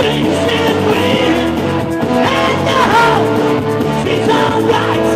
Things that wind and the hope. she's alright.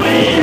Sing,